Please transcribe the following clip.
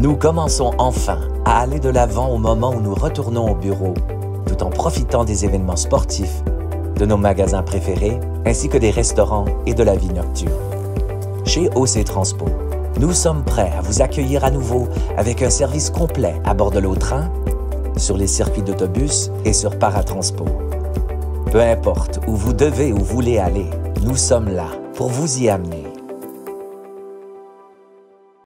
Nous commençons enfin à aller de l'avant au moment où nous retournons au bureau, tout en profitant des événements sportifs, de nos magasins préférés, ainsi que des restaurants et de la vie nocturne. Chez OC Transpo, nous sommes prêts à vous accueillir à nouveau avec un service complet à bord de l'eau-train, sur les circuits d'autobus et sur Paratranspo. Peu importe où vous devez ou voulez aller, nous sommes là pour vous y amener.